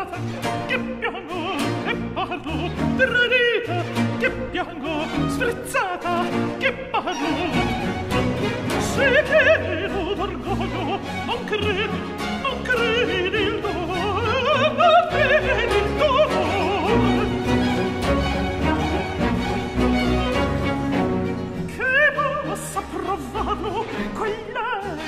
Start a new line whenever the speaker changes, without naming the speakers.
strada che piango e parlo tradita che piango sprezzata che parlo se chiedo d'orgoglio non credo non credi il dolore credi il dolore che possa provarlo quella